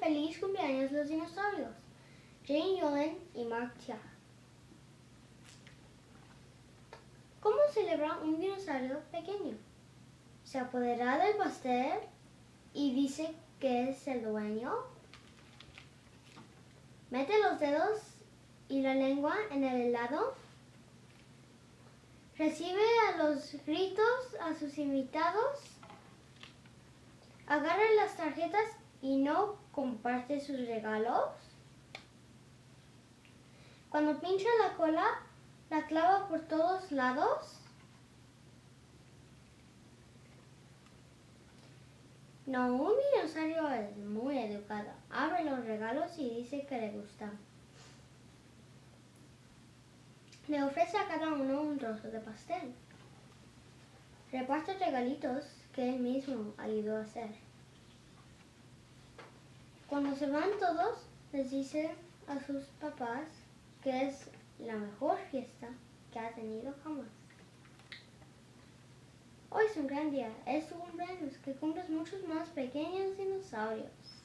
feliz cumpleaños los dinosaurios. Jane Yolen y Mark Tia. ¿Cómo celebra un dinosaurio pequeño? Se apodera del pastel y dice que es el dueño. Mete los dedos y la lengua en el helado. Recibe a los gritos a sus invitados. Agarra las tarjetas y no comparte sus regalos. Cuando pincha la cola, la clava por todos lados. No, un dinosaurio es muy educado. Abre los regalos y dice que le gustan. Le ofrece a cada uno un trozo de pastel. Reparte regalitos que él mismo ayudó a hacer. Cuando se van todos, les dice a sus papás que es la mejor fiesta que ha tenido jamás. Hoy es un gran día, es tu cumpleaños, que cumples muchos más pequeños dinosaurios.